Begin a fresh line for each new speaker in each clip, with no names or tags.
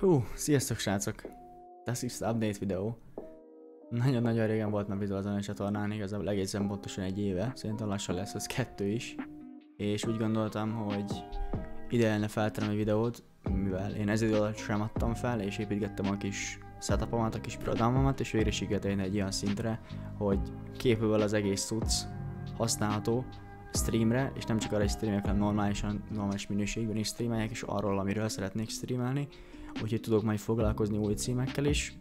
Hú, sziasztok srácok! Ez is update videó. Nagyon-nagyon régen volt már videó azon a csatornán, igazából egészen pontosan egy éve, szerintem lassan lesz az kettő is. És úgy gondoltam, hogy ide lenne feltennem egy videót, mivel én ez idő alatt sem adtam fel, és építgettem a kis setupomat, a kis programomat, és végre sikerült egy ilyen szintre, hogy képülvel az egész cucc használható, streamre, és nem csak arra, hogy streamek, hanem normálisan, normális minőségben is streameljek, és arról, amiről szeretnék streamelni, úgyhogy tudok majd foglalkozni új címekkel is.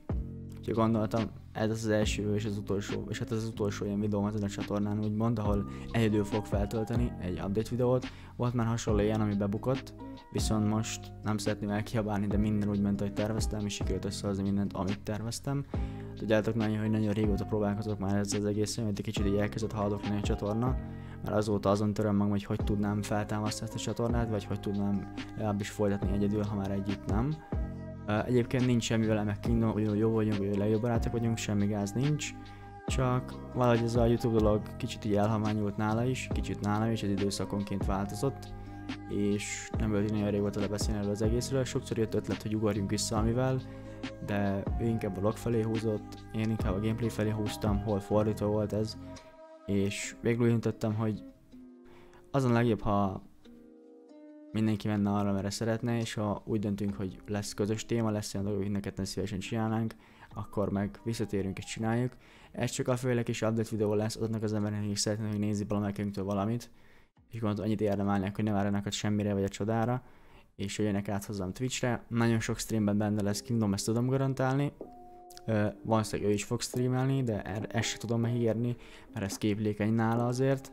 Úgyhogy gondoltam, ez az első és az utolsó, és hát ez az utolsó ilyen videóm ezen a csatornán úgymond, ahol egyedül fog feltölteni egy update videót. Volt már hasonló ilyen, ami bebukott, viszont most nem szeretném elkiabálni, de minden úgy ment, ahogy terveztem, és sikerült összehozni mindent, amit terveztem. Tudjátok nagyon, hogy nagyon régóta próbálkozok már ezzel az egészen, hogy egy kicsit így elkezdett haladokni a csatorna, mert azóta azon töröm meg, hogy hogy tudnám feltámasztani ezt a csatornát, vagy hogy tudnám legalábbis folytatni egyedül, ha már együtt nem. Egyébként nincs semmi vele meg Kingdom, hogy jó vagyunk, hogy legjobb barátok vagyunk, semmi gáz nincs. Csak valahogy ez a YouTube dolog kicsit így elhamányult nála is, kicsit nála is, ez időszakonként változott és nem volt nagyon régóta lebeszélni erről az egészről. Sokszor jött ötlet, hogy ugorjunk vissza amivel, de ő inkább a log felé húzott, én inkább a gameplay felé húztam, hol fordítva volt ez, és végül úgy hogy azon legjobb, ha mindenki menne arra, mert szeretne, és ha úgy döntünk, hogy lesz közös téma, lesz olyan dolog, hogy neked szívesen csinálnánk, akkor meg visszatérünk és csináljuk. Ez csak a főleg is update videó lesz azoknak az embereknek, akik szeretnének, hogy nézni valamelyikünktől valamit, és gondolom annyit érdemelnek, hogy ne várjanak a semmire vagy a csodára, és jöjjenek át hozzám Twitchre. Nagyon sok streamben benne lesz Kingdom, ezt tudom garantálni. Ö, valószínűleg ő is fog streamelni, de er, ezt sem tudom megígérni, mert ez képlékeny nála azért.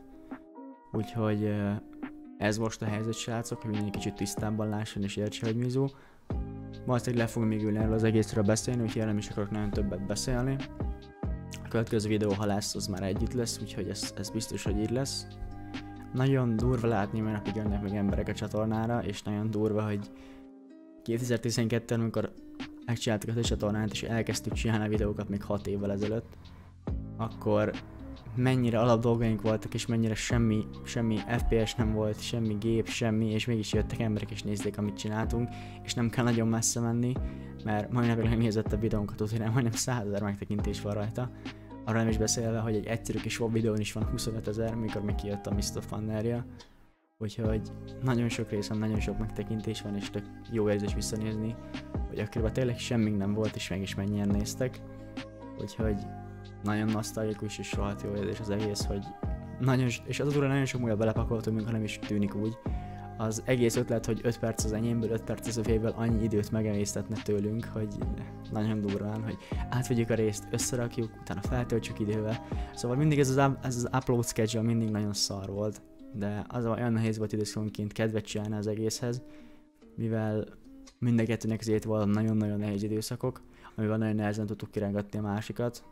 Úgyhogy ez most a helyzet, srácok, hogy mindenki kicsit tisztábban lásson és értse, hogy mizu. Valószínűleg le fogunk még ülni erről az egészről beszélni, úgyhogy nem is akarok nagyon többet beszélni. A következő videó, ha lesz, az már együtt lesz, úgyhogy ez, ez biztos, hogy így lesz. Nagyon durva látni, mert napig jönnek még emberek a csatornára, és nagyon durva, hogy 2012-ben, amikor megcsináltuk a csatornát, és elkezdtük csinálni a videókat még 6 évvel ezelőtt, akkor mennyire alap dolgaink voltak, és mennyire semmi, semmi FPS nem volt, semmi gép, semmi, és mégis jöttek emberek és nézték, amit csináltunk, és nem kell nagyon messze menni, mert majdnem megnézett a videónkat, úgyhogy nem majdnem 100 ezer megtekintés van rajta. Arra nem is beszélve, hogy egy egyszerű kis videón is van 25 ezer, mikor még kijött a Mist of Fanneria. Úgyhogy nagyon sok részen, nagyon sok megtekintés van, és tök jó érzés visszanézni, hogy akkoriban tényleg semmi nem volt, és mégis mennyien néztek. Úgyhogy nagyon nosztalgikus és rohadt jó érzés az egész, hogy nagyon, és az úrra nagyon sok múlva belepakoltunk, ha nem is tűnik úgy. Az egész ötlet, hogy 5 perc az enyémből, 5 perc az övével annyi időt megemésztetne tőlünk, hogy nagyon durván, hogy átvegyük a részt, összerakjuk, utána feltöltsük idővel. Szóval mindig ez az, ez az upload schedule mindig nagyon szar volt, de az olyan nehéz volt időszakonként kedvet csinálni az egészhez, mivel mind a kettőnek azért volt nagyon-nagyon nehéz időszakok, amivel nagyon nehezen tudtuk kirángatni a másikat,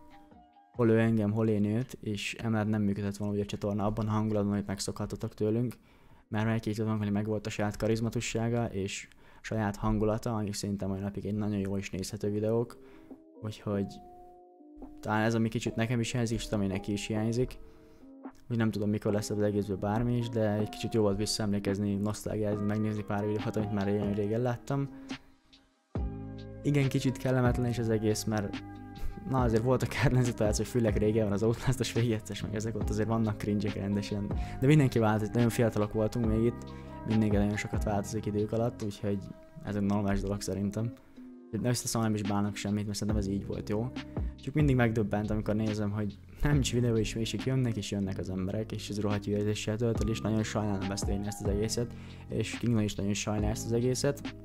hol ő engem, hol én őt, és emellett nem működött volna a csatorna abban a hangulatban, amit megszokhatottak tőlünk, mert meg két hogy meg volt a saját karizmatussága, és saját hangulata, ami szerintem mai napig egy nagyon jó és nézhető videók, úgyhogy talán ez, ami kicsit nekem is hiányzik, és ami neki is hiányzik. Úgy nem tudom, mikor lesz az egészből bármi is, de egy kicsit jó volt visszaemlékezni, nosztalgiázni, megnézni pár videót, amit már régen régen láttam. Igen, kicsit kellemetlen is az egész, mert na azért voltak hogy főleg régen van az Outlast-os végjegyzes, meg ezek ott azért vannak cringe rendesen. De mindenki változik, nagyon fiatalok voltunk még itt, mindenki nagyon sokat változik idők alatt, úgyhogy ez egy normális dolog szerintem. De összeszom nem is bánok semmit, mert szerintem ez így volt jó. Csak mindig megdöbbent, amikor nézem, hogy nem is videó is mésik jönnek, és jönnek az emberek, és ez rohadt érzéssel töltöd, és nagyon sajnálom beszélni ezt az egészet, és Kingdom is nagyon sajnál ezt az egészet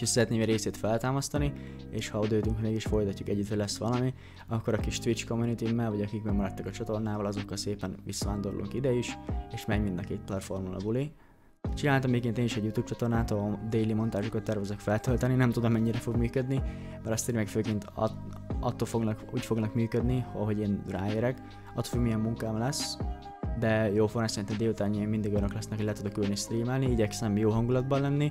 úgyhogy szeretném egy részét feltámasztani, és ha odajutunk, mégis folytatjuk együtt, lesz valami, akkor a kis Twitch community vagy akik megmaradtak a csatornával, azokkal szépen visszavándorlunk ide is, és megy mind a két platformon a buli. Csináltam még én is egy YouTube csatornát, ahol daily montázsokat tervezek feltölteni, nem tudom mennyire fog működni, mert azt meg főként att, attól fognak, úgy fognak működni, ahogy én ráérek, attól függ milyen munkám lesz, de jó formán szerintem délután mindig önök lesznek, hogy le tudok ülni streamelni, igyekszem jó hangulatban lenni,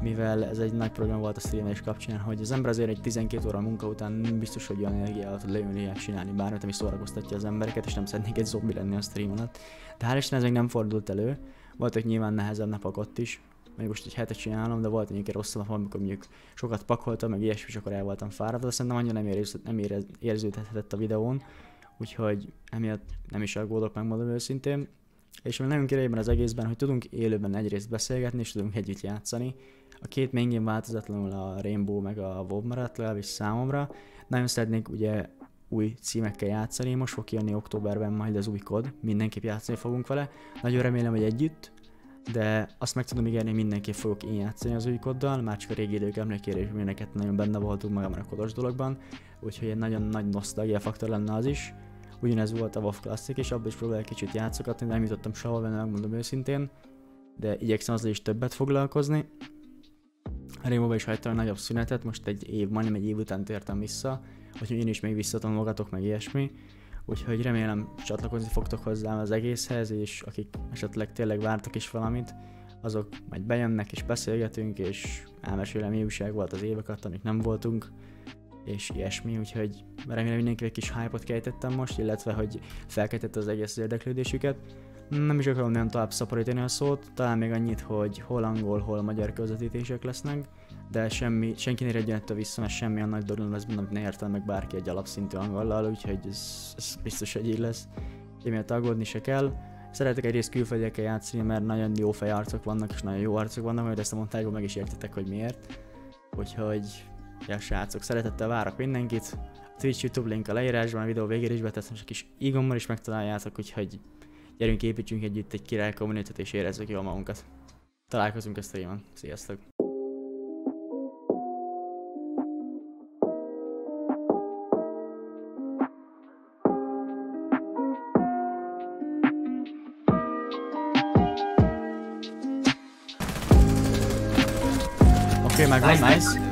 mivel ez egy nagy program volt a streamelés kapcsán, hogy az ember azért egy 12 óra munka után nem biztos, hogy olyan energiával tud leülni és csinálni bármit, ami szórakoztatja az embereket, és nem szeretnék egy zombi lenni a stream alatt. De hál' Isten ez még nem fordult elő, voltak nyilván nehezebb napok ott is, Még most egy hetet csinálom, de volt egyébként rossz nap, amikor mondjuk sokat pakoltam, meg ilyesmi, és akkor el voltam fáradva, de szerintem annyira nem, érez, nem érez, érződhetett a videón, úgyhogy emiatt nem is aggódok, megmondom őszintén. És ami nagyon kirejében az egészben, hogy tudunk élőben egyrészt beszélgetni, és tudunk együtt játszani. A két main game változatlanul a Rainbow meg a WoW maradt, legalábbis számomra. Nagyon szeretnék ugye új címekkel játszani, most fog kijönni októberben majd az új kod, mindenképp játszani fogunk vele. Nagyon remélem, hogy együtt, de azt meg tudom ígérni, hogy mindenképp fogok én játszani az új koddal, már csak a régi idők emlékére, és mindenket nagyon benne voltunk magában a kodos dologban, úgyhogy egy nagyon nagy nosztalgia faktor lenne az is. Ugyanez volt a WoW Classic, és abban is próbálok kicsit játszokatni, nem jutottam sehol benne, megmondom őszintén, de igyekszem azzal is többet foglalkozni. A Rainbow is hagytam egy nagyobb szünetet, most egy év, majdnem egy év után tértem vissza, úgyhogy én is még visszatanulgatok, meg ilyesmi. Úgyhogy remélem csatlakozni fogtok hozzám az egészhez, és akik esetleg tényleg vártak is valamit, azok majd bejönnek és beszélgetünk, és elmesélem mi újság volt az éveket, amik nem voltunk, és ilyesmi, úgyhogy remélem mindenki egy kis hype-ot kejtettem most, illetve hogy felkeltette az egész érdeklődésüket. Nem is akarom nem tovább szaporítani a szót, talán még annyit, hogy hol angol, hol magyar közvetítések lesznek, de semmi, senki ne regyen ettől vissza, mert semmi a nagy dolog lesz amit ne értem meg bárki egy alapszintű angollal, úgyhogy ez, ez biztos, hogy így lesz. Emiatt aggódni se kell. Szeretek egyrészt külföldiekkel játszani, mert nagyon jó fejarcok vannak, és nagyon jó arcok vannak, majd ezt a montájból meg is értetek, hogy miért. Úgyhogy, ja srácok, szeretettel várok mindenkit. A Twitch YouTube link a leírásban, a videó végére is beteszem, és a kis igommal is megtaláljátok, úgyhogy gyerünk építsünk együtt egy király community és érezzük jól magunkat. Találkozunk a streamen. Sziasztok! Oké, okay, megvan, nice. nice.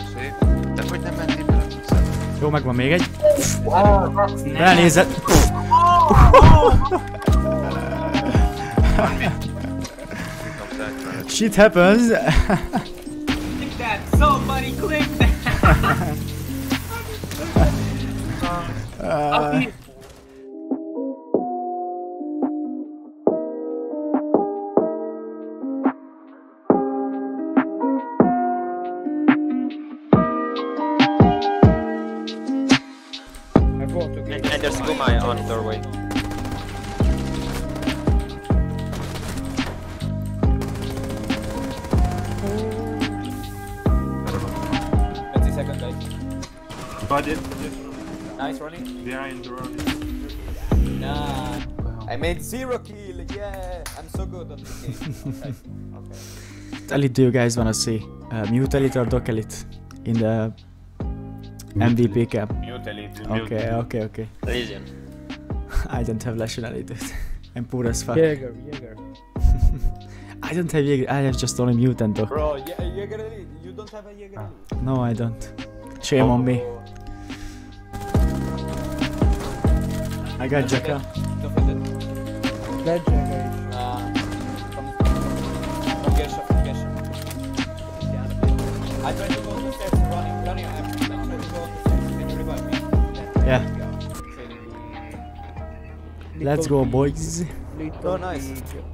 Jó, megvan még egy. Ránézett. Shit happens.
Click that! Somebody click that!
Budget,
Nice running.
behind the running.
Nah. I made zero kill. Yeah. I'm so good at this game. Okay. Okay.
Elite, do you guys wanna see uh, Mute Elite or Doc Elite in the MVP cap?
Mute elite.
Okay, okay, okay.
Legion.
I don't have Nationality, dude. I'm poor as fuck.
Jäger, Jäger.
I don't have Jäger, I have just only Mutant Doc.
Bro, yeah, Jäger Elite. You don't have a Jäger Elite.
No, I don't. Shame on me.
From, from Gesha, from Gesha. I tried to go to the running, running. I'm I'm trying to go to the. Can you revive me?
Yeah. Let's go, boys.
Oh, nice.
League.